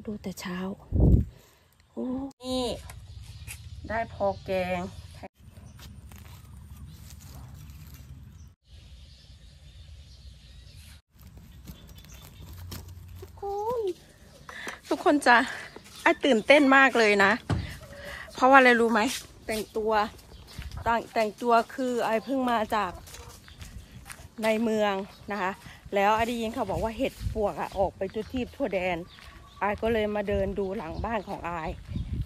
มาดูแต่เช้าโอ้นี่ได้พอแกง ทุกคน ทุกคนจะไอตื่นเต้นมากเลยนะ เพราะว่าอะไรรู้ไหม แต่งตัวแต่งแต่งตัวคือไอเพิ่งมาจากในเมืองนะคะ แล้วไอได้ยินเขาบอกว่าเห็ดปวกอะออกไปทุกที่ทั่วแดน ไอก็เลยมาเดินดูหลังบ้านของไอ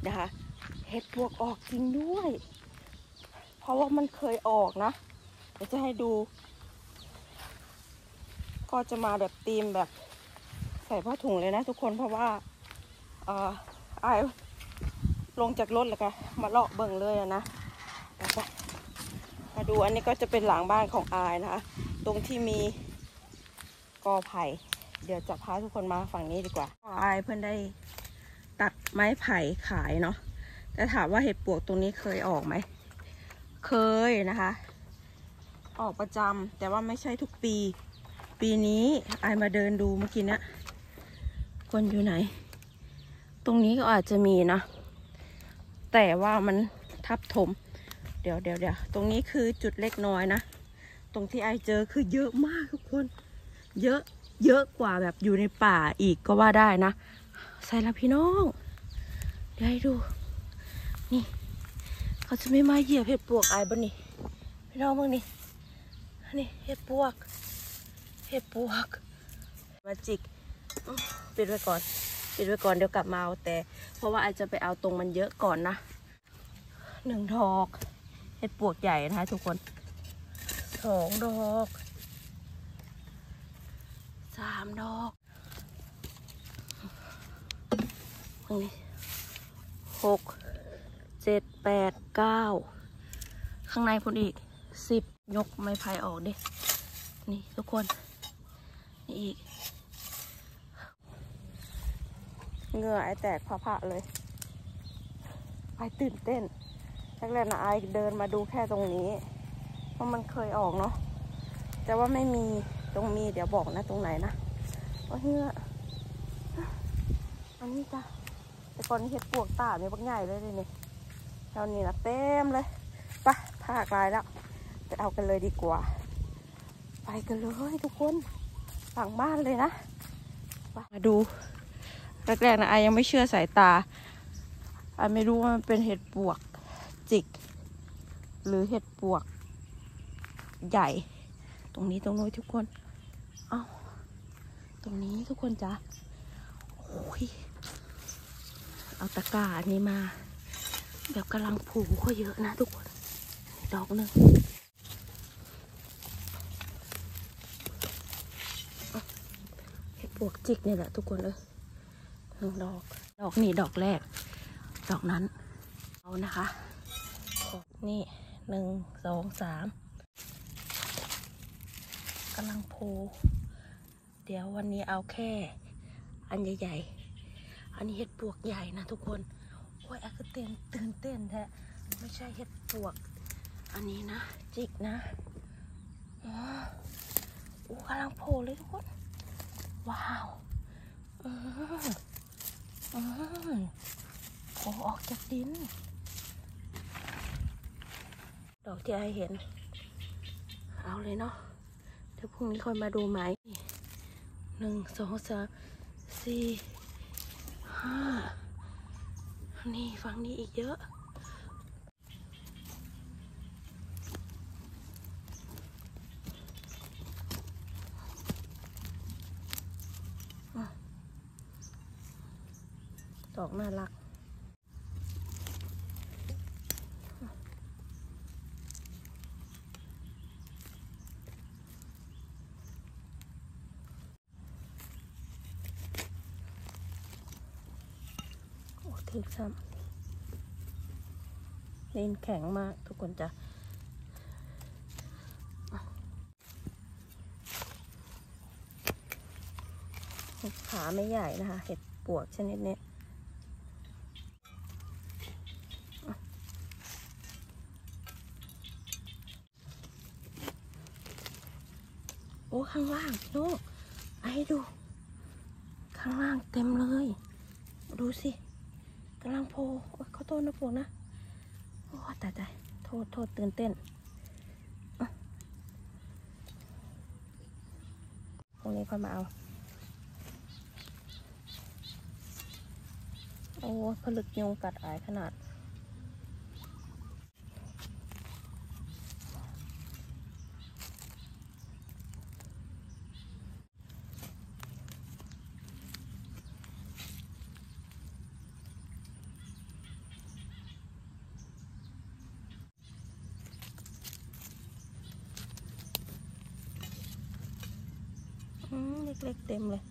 นะคะเห็ดปวกออกจริงด้วย เพราะว่ามันเคยออกนะเดี๋ยวจะให้ดู ก็จะมาแบบธีมแบบใส่ผ้าถุงเลยนะทุกคนเพราะว่าเอ่ออายลงจากรถแล้วก็มาเลาะเบิ่งเลยนะมาดูอันนี้ก็จะเป็นหลังบ้านของอายนะคะ ตรงที่มีกอไผ่ เดี๋ยวจะพาทุกคนมาฝั่งนี้ดีกว่าอายเพื่อนได้ตัดไม้ไผ่ขายเนาะแต่ถามว่าเห็ดปวกตรงนี้เคยออกไหม เคยนะคะ ออกประจำแต่ว่าไม่ใช่ทุกปี ปีนี้อายมาเดินดูเมื่อกี้เนะคนอยู่ไหน ตรงนี้ก็อาจจะมีนะ แต่ว่ามันทับถม เดี๋ยวเดี๋ยวเดี๋ยวตรงนี้คือจุดเล็กน้อยนะ ตรงที่ไอเจอคือเยอะมากทุกคน เยอะ เยอะกว่าแบบอยู่ในป่าอีกก็ว่าได้นะ ใส่ละพี่น้องเดี๋ยวให้ดู นี่ เขาจะไม่มาเหยียบเห็ดปวกไอ้บนนี่พี่น้องมึงนี่นี่เห็ดปวก เห็ดปวก มาจิกปิดไว้ก่อนปิดไว้ก่อนเดี๋ยวกลับมาเอาแต่ เพราะว่าไอจะไปเอาตรงมันเยอะก่อนนะหนึ่งดอก เห็ดปวกใหญ่นะคะทุกคนสองดอก สามดอกหกเจ็ดแปดเก้าข้างในพุ่นอีกสิบยกไม้ไผ่ออกดิ นี่ทุกคน นี่อีก เหงื่อไอแตกพะๆเลย ไอตื่นเต้นแรกๆนะไอเดินมาดูแค่ตรงนี้ เพราะมันเคยออกเนาะ แต่ว่าไม่มี รงมีเดี๋ยวบอกนะตรงไหนนะโอ้ยเหงื่ออันนี้จ้ะแต่ก่อนเห็ดปวกตาเนี่ยบักใหญ่เลยเลยนี่แถวนี้นะเต็มเลยไปะภาคลายแล้วไปเอากันเลยดีกว่า ไปกันเลยทุกคนหลังบ้านเลยนะ มาดูแรกๆนะไอยังไม่เชื่อสายตาไอไม่รู้ว่ามันเป็นเห็ดปวกจิก หรือเห็ดปวกใหญ่ ตรงนี้ตรงโน้นทุกคน ตรงนี้ทุกคนจ้ะโอ้ยเอาตะกร้าอันนี้มา แบบกำลังผูก็เยอะนะทุกคนดอกหนึ่งเอาเห็ดปวกจิกเนี่ยแหละทุกคนเลยหนึ่งดอก ดอกนี้ดอกแรก ดอกนั้น เอานะคะนี่หนึ่งสองสามกำลังโพ เดี๋ยววันนี้เอาแค่ อันใหญ่ๆ อันนี้เห็ดปวกใหญ่นะทุกคน โอ้ยอาก็เต้นตื่นเต้นแท้ไม่ใช่เห็ดปวก อันนี้นะ จิกนะอ๋อโอ้กำลังโผล่เลยทุกคน ว้าวอืมอืมโผล่ออกจากดิน ดอกที่ไอเห็น เอาเลยเนาะเดี๋ยวพรุ่งนี้ค่อยมาดูไหม หนึ่งสองสามสี่ห้านี่ฝั่งนี้อีกเยอะดอกน่ารัก โอ้ถึกซ้ำเลนแข็งมากทุกคนจะขาไม่ใหญ่นะคะ เห็ดปวกชนิดนี้โอ้ข้างล่างพี่น้องไอ้ดู ข้างล่างเต็มเลย ดูสิ กำลังโผล่ขอโทษนะฝนนะโอ้ตายตายโทษโทษตื่นเต้นพรุ่งนี้ค่อยมาเอา โอ้ผลึกยุงกัดอายขนาด อืมเล็กๆเต็มเลย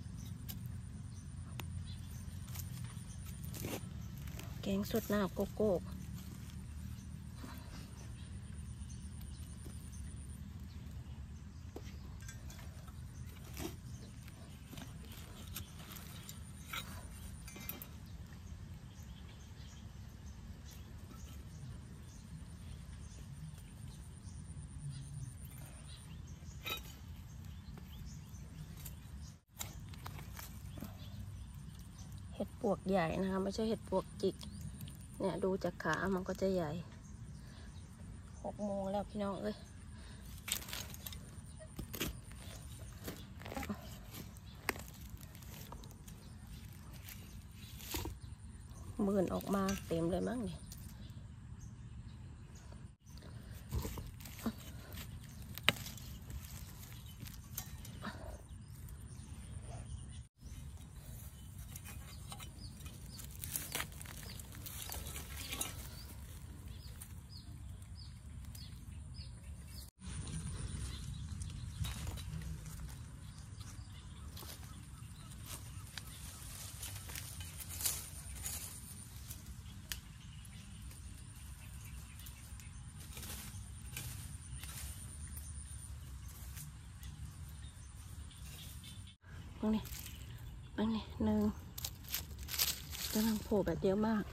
แกงสดน้ำโกโก้ ห็ดปวกใหญ่นะคะ ไม่ใช่เห็ดปวกจิก เนี่ยดูจากขามันก็จะใหญ่หกโมงแล้วพี่น้องเอ้ยหมื่นออกมาเต็มเลยมั้งเนี่ย ตรงนี้ตรงนี้หนึ่งกำลังโผล่แบบเยอะมาก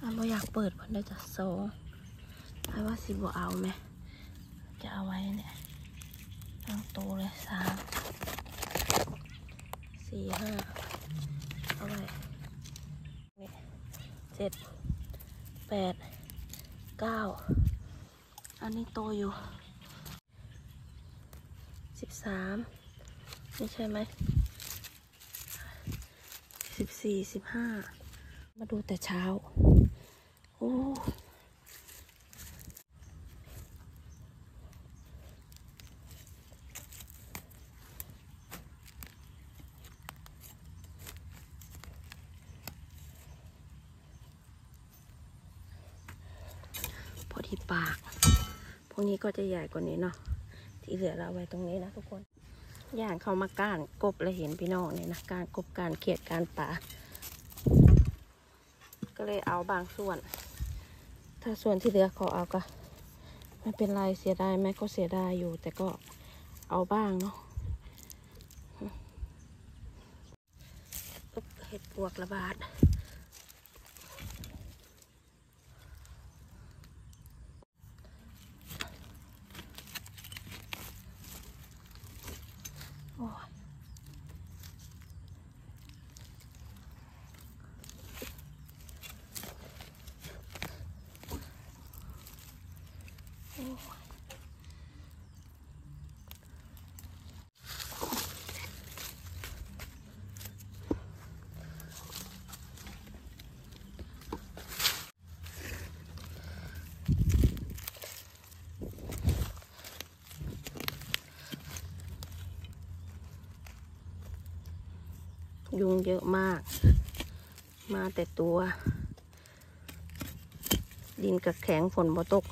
อันเราอยากเปิดมันได้จะสองให้ว่าสิบเอาไหม จะเอาไว้เนี่ยตั้งโตเลยสามสี่ห้าเอาไว้นี่เจ็ดแปดเก้าอันนี้โตอยู่ สามนี่ใช่ไหมสิบสี่สิบห้ามาดูแต่เช้า โอ้พอดีปาก พวกนี้ก็จะใหญ่กว่านี้เนาะ ที่เหลือเราไว้ตรงนี้นะทุกคนย่างเข้ามาก้านกบเลยเห็นพี่น้องเนี่ยนะการกบการเขียดการป่าก็เลยเอาบางส่วน ถ้าส่วนที่เหลือขอเอาก็ไม่เป็นไรเสียดายไหมก็เสียดายอยู่ แต่ก็เอาบ้างเนาะเห็ดปวกระบาด ยุงเยอะมาก มาแต่ตัว ดินกับแข็งฝนบ่ตก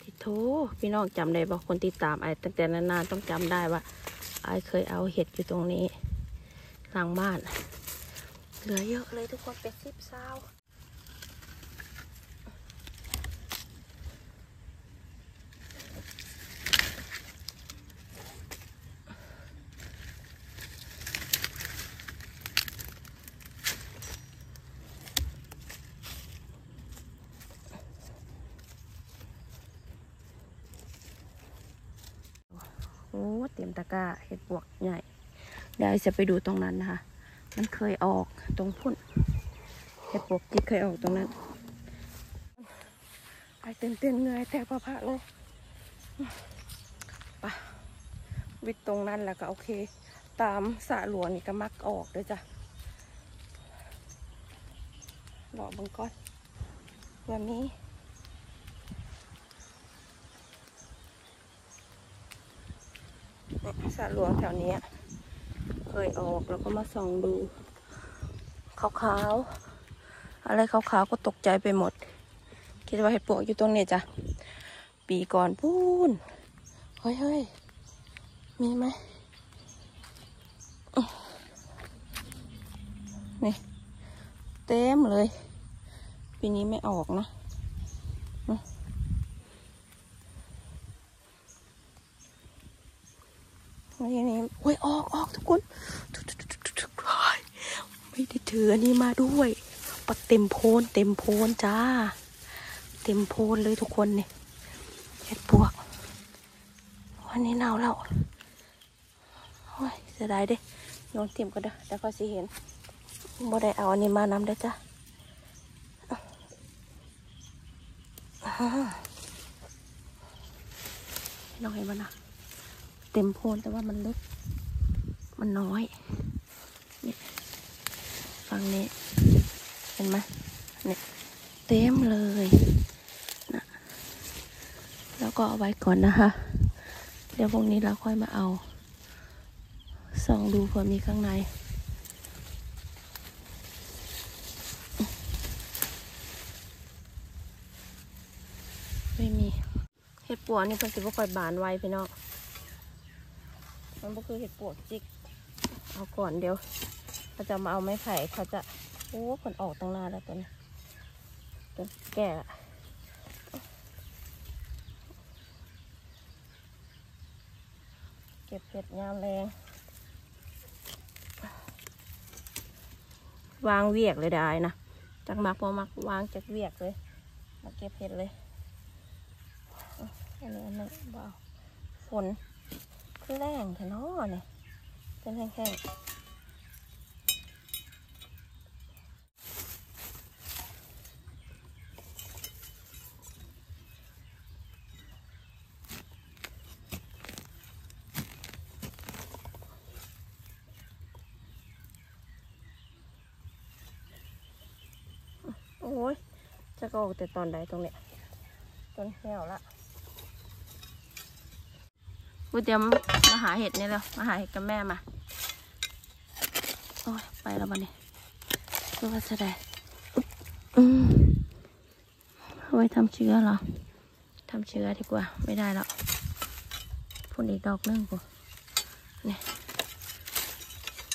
พี่โทพี่น้องจำได้บอกคนติดตามไอ้ตั้งแต่นานๆต้องจำได้ว่าไอ้เคยเอาเห็ดอยู่ตรงนี้หลังบ้าน เหลือเยอะเลยทุกคนเป็นสิบซาว อ้เต็มตะกร้าเห็ดปวกใหญ่เดี๋ยวจะไปดูตรงนั้นนะคะ มันเคยออกตรงพุ่นเห็ดปวกจิกเคยออกตรงนั้นไอเต้นเต้นเหนื่อยแทบพระพะเลยปะวิดตรงนั้นแล้วก็โอเค ตามสะหลวงนี่ก็มักออกเลยจ้ะรอบังก่อนแบบนี้ สระหลวงแถวเนี้ยเคยออกแล้วก็มาส่องดูขาวๆอะไรขาวๆก็ตกใจไปหมด คิดว่าเห็ดปวกอยู่ตรงนี้จ้ะปีก่อนพูนเฮ้ยเฮ้ยมีไหมนี่เต็มเลย ปีนี้ไม่ออกนะ นี่นี่โอ้ยออกออกทุกคนไม่ได้ถืออันนี้มาด้วยปะเต็มโพนเต็มโพนจ้า เต็มโพนเลยทุกคนเนี่ยเห็ดปวกวันนี้หนาวแล้วโอ้ยเสียดายเด้โยนเตรียมก็ได้แต่ก็สิเห็นบ่ได้เอาอันนี้มานำได้จ้าน้องเห็นมันนะ เต็มโพนแต่ว่ามันเล็ก มันน้อยนี่ฝั่งนี้ เห็นไหมเนี่ยเต็มเลยนะแล้วก็เอาไว้ก่อนนะคะ เดี๋ยวพรุ่งนี้เราค่อยมาเอาส่องดูเผื่อมีข้างในไม่มีเห็ดปวนี่เพิ่นสิบ่ค่อยบานไวพี่น้อง มันก็คือเห็ดปวกจิก เอาก่อนเดี๋ยวเขาจะมาเอาไม้ไผ่เขาจะโอ้ผลออกตั้งนานแล้วตัวนี้ตัวแก่อะเก็บเห็ดยามแรงวางเวียกเลยได้นะจักมักพอมักวางจากเวียกเลย มาเก็บเห็ดเลยอันนี้อันนึงเบาฝน คือแรงแท้เนาะเนี่ยเป็นแห้งๆโอ้ย จะก็ออกแต่ตอนใดตรงเนี้ยต้นเหี่ยวละ กูเตรียมมาหาเห็ดนี่แล้วมาหาเห็ดกับแม่มา โอ้ยไปแล้ววันนี้คือว่าจะได้อืมไว้ทำเชื้อเหรอทำเชื้อดีกว่า ไม่ได้แล้วพุ่นอีกดอกนึงกูนี่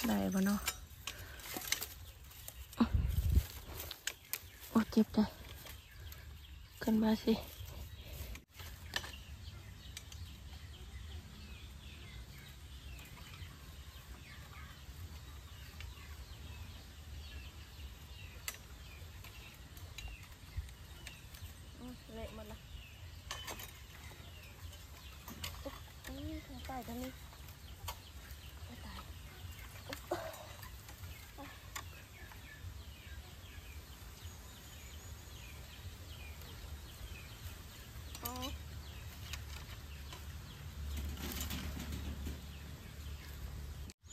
ได้ปะเนาะโอ้เจ็บใจขึ้นมาสิ อืมเละหมดละอุ๊ย ทางนี้ตาย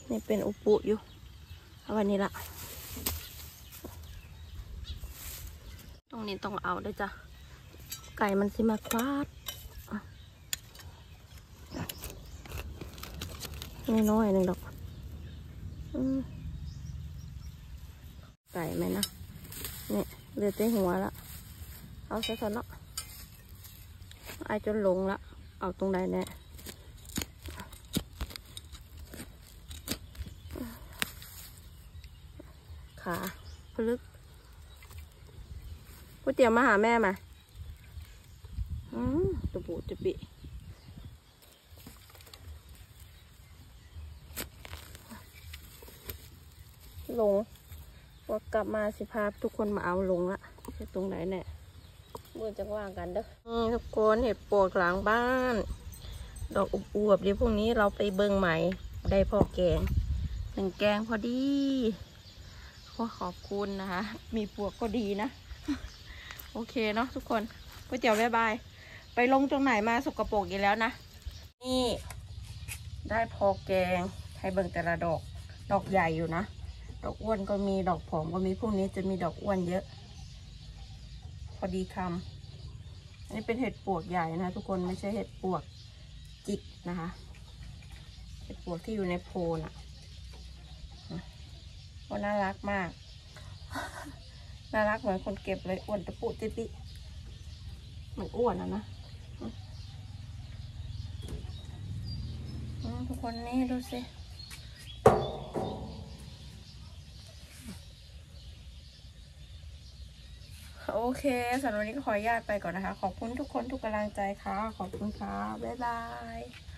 นี่เป็นอุปุอยู่เอาวันนี้ละตรงนี้ต้องเอาด้วยจ้ะ ไก่มันสิมาควาดอะ น้อยๆหนึ่งดอกอืมไก่ไหมนะเนี่ยเหลือแต่หัวละเอาซะเถอะเนาะไอจนหลงละเอาตรงใดแน่ขาพลึกก๋วยเตี๋ยวมาหาแม่มาอืมตุบุตุปิ ลงว่ากลับมาสิพาทุกคนมาเอาลงละตรงไหนเนี่ยมือจะว่างกันเด้อทุกคนเห็ดปวกหลังบ้าน ดอกอุบอวบเดี๋ยวพรุ่งนี้เราไปเบิ่งใหม่ได้พอแกงหนึ่งแกงพอดีขอขอบคุณนะคะ มีปวกก็ดีนะ โอเคเนาะทุกคนก๋วยเตี๋ยวบายบาย ไปลงตรงไหนมาสกปรกอีกแล้วนะ นี่ ได้พอแกงให้เบิ่งแต่ละดอก ดอกใหญ่อยู่นะ ดอกอ้วนก็มีดอกผอมก็มีพวกนี้จะมีดอกอ้วนเยอะ พอดีคำอันนี้เป็นเห็ดปวกใหญ่นะทุกคนไม่ใช่เห็ดปวกจิกนะคะ เห็ดปวกที่อยู่ในโพนอะก็น่ารักมาก น่ารักเหมือนคนเก็บเลยอ้วนตะปุติติมันอ้วนอะนะทุกคนนี่ดูสิ เคสำหรับวันนี้ก็ขออนุญาตไปก่อนนะคะ ขอบคุณทุกคนทุกกำลังใจค่ะ ขอบคุณค่ะ บ๊ายบาย